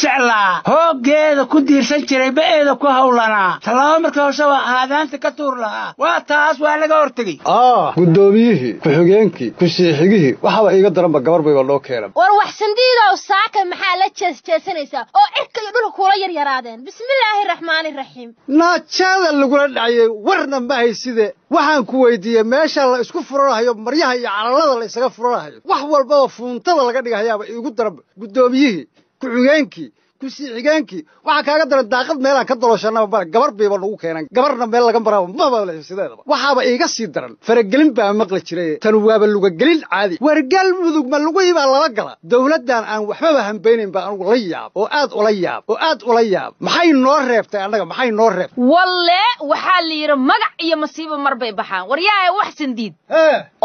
jeclaa. Hooggeeda ku diirsan jiray ba'eeda ku hawlanaa tallaabo markii hoshe waa aadaanta ka tuur lahaa. Waa taas waa laga hortegey ah guddoomiyihii ku-xigeenkii ku-siixigihii waxaaba iiga daranba gabar bayba loo keenan war wax sandiidow saaka maxaa la jeesjeesanaysaa oo cirka iyo dhulka kula yaryaraadeen bismillaahi raxmaani raxiim naajaada lagula dhacayey warna ma hayside waxaan ku weydiiyey meesha la isku furanahayo maryaha iyo calalada la isaga furanahayo. Wax walbaba fuuntada laga dhigahayaaba iigu daranba guddoomiyihii ku-xigeenkii ku-siixigeenkii waxaa kaaga daran daaqad meelaan ka dolooshanaba male gabar bayba nagu keenan. Gabarna meel laga maraba maba sideedaba. Waxaaba iiga sii daran faragelin baa maqli jiray. Tan waaba lugagelin caadi. War galmudug ma lugihii baa lala gala. Dowladdan aan waxbaba hambaynayn baa anugu la yaab oo aad ula yaab oo aad ula yaab. Maxay noo reebtay annaga? Maxay noo reebtay? Walle waxaa la yidhi magac iyo masiibo mar bay baxaan. Waryahay wax sandiid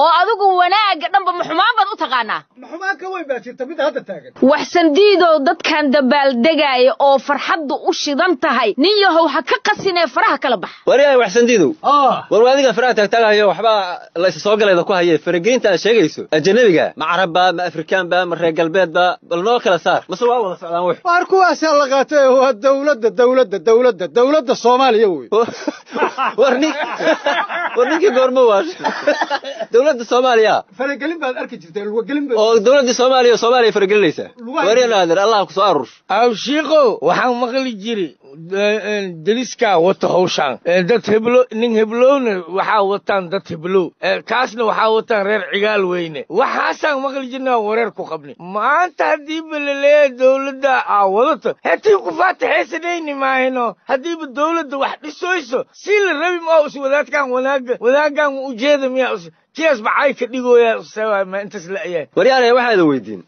oo adigu wanaagga dhanba maxumaan baad u taqaanaa? Ka weyn baa jirta midda hadda taagan. Wax sandiidow dadkan dabaaldegaaya oo farxaddu u shidan tahay. Nin yahow ha ka qasinee faraha kala bax waryahay wax sandiidow war waa adiga faraha taagtaagahayo waxbaa la isa soo galayda ku haye faragelinta aad sheegayso ajanabiga ma carabba ma afrikaanba ma reer galbeedba bal noo kala saar. Mase waa wada socdaan wux waar kuwaasaa la qaatay? Waa dowladda dowladda dowladda dowladda soomaaliya wey. War nin war ninkii goormo waash dowladda soomaaliya. Faragelin baad arki jirtay lugagelin oo dowladda soomaaliya soomaaliya faragelinaysa. Waryanaadir allah ku soo arush awshiiqo waxaan maqli jiri deliska wata hawshaan dad heblo nin heblowna waxaa wataan dad heblow kaasna waxaa wataan reer cigaal weyne. Waxaasaan maqli jirnaa wareer ku qabni. Maanta haddiiba la leeyahay dowladda aa wadato hetii ku faataxaysanayni maahino haddiiba dowladda wax dhisoyso si la rabi ma us wadaadkan wanaaga wanaagan ujeeda miyaa kiyaas bacay ka dhigooyaa usama intaas la'yahay waryaanaya waxaada weydiin.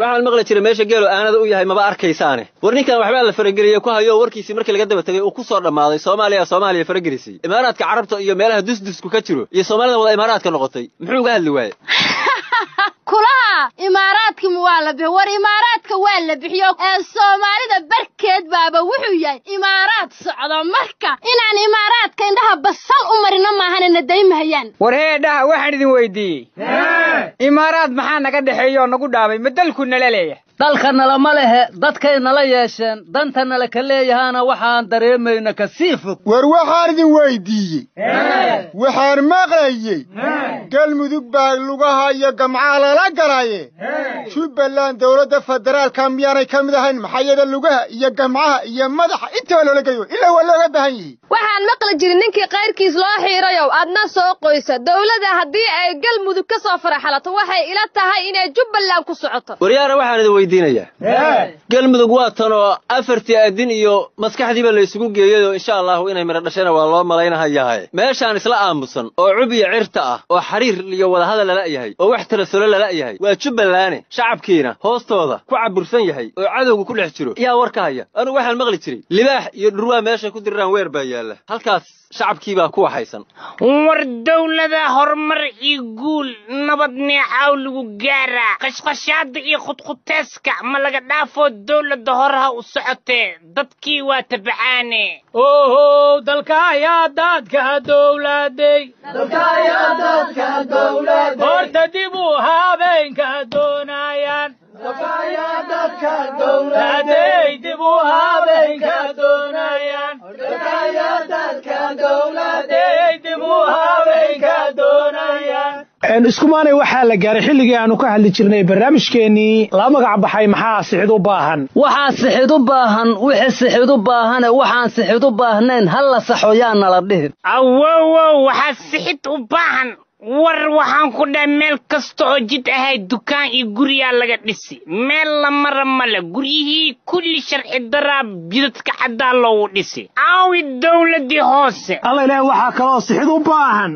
Waxaan maqli jiray meesha geelo aanada u yahay maba arkaysaane war ninkan waxbaa la farageliyey ku hayo warkiisii markii laga daba tegey uu ku soo dhammaaday soomaaliya soomaaliya faragelisay imaaraadka carabta iyo meelaha dusdusku ka jiro iyo soomaalida wada imaaraadka noqotay muxuu uga hadli waaye kulaha imaaraadka ma waa la bixiy war imaaraadka waa la bixiyo. Ee soomaalida barkeed baaba wuxuu yahay imaaraad socdo marka. Inaan imaaraadka indhaha basal u marino maahana na daymahayaan. War heedhaha waxaan idin weydiiyey imaaraad maxaa naga dhexeeya oo nagu dhaabay? Ma dalku nala leeyahay? Dalka nalama lehe dadkay nala yeesheen danta nala ka leeyahaana waxaan dareemayna ka sii fog. War waxaan idin weyddiiyey waxaan maqlayey. Galmudug baa lugaha iyo gamcaha lala galaye jubbaland dowladda federaalka miyaanay ka mid ahayn maxayada lugaha iyo gamcaha iyo madaxa intaba loola geeyo ilaa waa looga baahan yihi waxaan maqli jirin ninkii kayrkiis loo xiirayow adna soo qoysa. Dowladda haddii ay galmudug ka soo faraxalato waxay ila tahay inay jubbaland ku socoto. Waryaana waxaan idin weydiinayaa. Galmudug waa tan oo afartii adin iyo maskaxdiiba la isugu geeyey oo insha allahu inay midho dhashana waa loo malaynahayahay. Meeshaan isla aamusan oo cub iyo cirta ah oo xariir iyo wadahadal lala yahay oo wax talasolo lala yahay waa jubbalande shacabkiina hoostooda ku cabursan yahay oo cadowga ku dhex jiro. Yaa war ka haya anugu waxaan maqli jiray. Libaax iyo dhurwaa meeshay ku diriraan weer baa yaalla. Halkaas shacabkii baa ku waxaysan. War dowladda horumar iyo guul nabad neexaaw lagu gaaraa qashqashaada iyo khudkhuteeska ma laga dhaafoo dowladda horaha u socotee dadkii waa tabacaane. Ohow dalka ayaa dadka dowladay horta dib u habeenka doonayaan haday dib u habeenka doonayaan haday dib u habeenka doonayaan iskumaanay waxaa la gaaray xilligii aanu ka hadli jirnay barnaamijkeennii. La magac baxay maxaa sixid u baahan? Waxaa sixid u baahan wixii sixid u baahane waxaan sixid u baahnayn hal la saxo yaa nala dhihin war waxaan ku dhahay meel kasta oo jid ahay dukaan iyo guryaa laga dhisi. Meel la mara male guryihii kulli sharci daraa jidadka caddaa loogu dhisi. Aawi dowladdii hoose. Alla ilaahi waxaa kaloo sixid u baahan.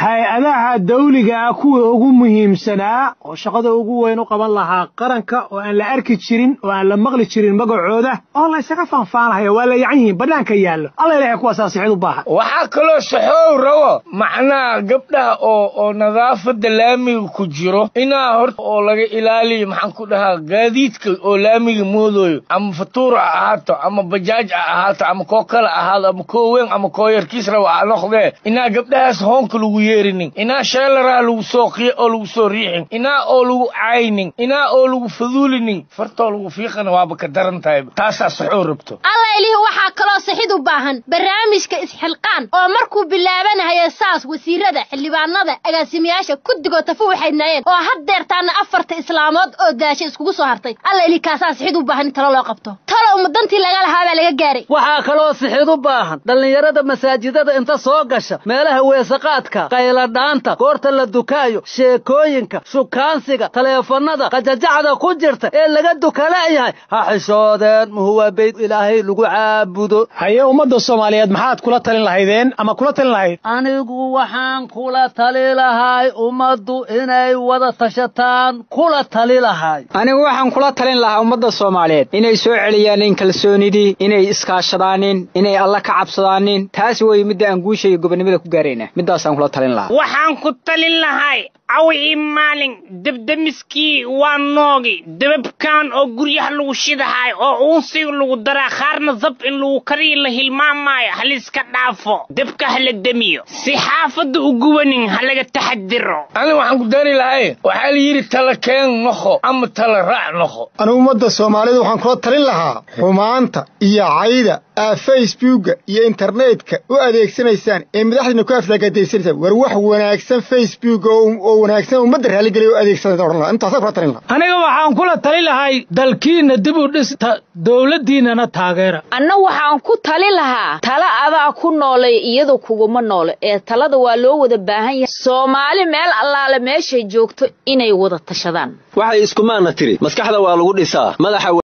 Hay'adaha dawliga ah kuwii ugu muhiimsanaa oo shaqada ugu weyn u qaban lahaa qaranka oo aan la arki jirin oo aan la maqli jirin magacooda. Oo la ysaga faanfaanahaya waa la yacan yihiin bannaanka yaallo. Alla ilaahi kuwaasaa sixid u baahan. Waxaa kaloo saxow rawo. Macnaa gabdhaha oo oo nadaafada laamiga ku jiro. Inaa horta oo laga ilaaliyo maxaan ku dhahaa gaadiidka oo laamiga moodooyo. Ama fatuura ha ahaato ama bajaaj ha ahaato ama koo kale ahaado ama koo weyn ama koo yarkiis raba ha noqdee inaa gabdhahaas hoonka lagu yeerinin. Inaa sheelaraha lagu soo qiy oo lagu soo riixin. Inaa oo lagu caynin. Inaa oo lagu faduulinin. Fartoo lagu fiiqana waaba ka daran tahay. Taasaa saxoo rabto. Alla ilihi waxaa kaloo sixid u baahan. Barnaamijka isxilqaan oo markuu bilaabanayo saas wasiirada xildhibaanada agaasimayaasha kudigoo tafu waxaydnaayeen oo haddeertaana afarta islaamood oo daasha iskugu soo hartay. Alla ili kaasaa sixid u baahan in talo loo qabto. Talo ummadantii laga lahaa baa laga gaaray. Waxaa kaloo sixid u baahan dhallinyarada masaajidada inta soo gasha meelaha weesaqaadka qayladhaanta goorta la dukaayo sheekooyinka shukaansiga taleefannada qajajacda ku jirta ee laga dukalayahay ha xishoodeen muhuwa bayd ilaahay lagu caabudo. Haye ummadda soomaaliyeed maxaad kula talin lahaydeen ama kula talin lahayd? Anigu waxaan kula tali lahay ummaddu inay wada tashataan kula tali lahay anigu waxaan kula talin lahaa ummadda soomaaliyeed. Inay soo celiyaanin kalsoonidii inay iskaashadaanin inay alla ka cabsadaanin taas wey midda aan guusha iyo gobonnimada ku gaarayna. Middaasaan kula talin lahaa. Waxaan ku talin lahay cawii maalin debdemiskii waa noogi. Debabkan oo guryaha lagu shidahay oo uunsiga lagu daraa qaarna zab in lagu kariyo la hilmaamaayo haliska dhaafo. Debka hala demiyo si xaafadda u gubanin ha laga taxadiro. Ani waxaan ku dari lahay waxaa la yidhi tala keen noqo ama tala raac noqo. Anigu ummadda soomaalida waxaan kula talin lahaa xumaanta iyo cayda aa facebooka iyo internetka u adeegsanaysaan ee madaxdiina ku aflaagaadaysanaysaan war wax wanaagsan facebook oo wanaagsan ummadda raalligeliya u adeegsanaysa odhan lahaa. Intaasaan kula talin lahaa. Aniga waxaan kula tali lahay dalkiinna dib u dhista dowladdiinnana taageera. Anna waxaan ku tali lahaa tala adaa ku noolay iyadu kuguma noole ee talada waa loo wada baahan yahay. Soomaali meel allaale meeshay joogto inay wada tashadaan. Waxay iskumaana tiri maskaxda waa lagu dhisaa madaxa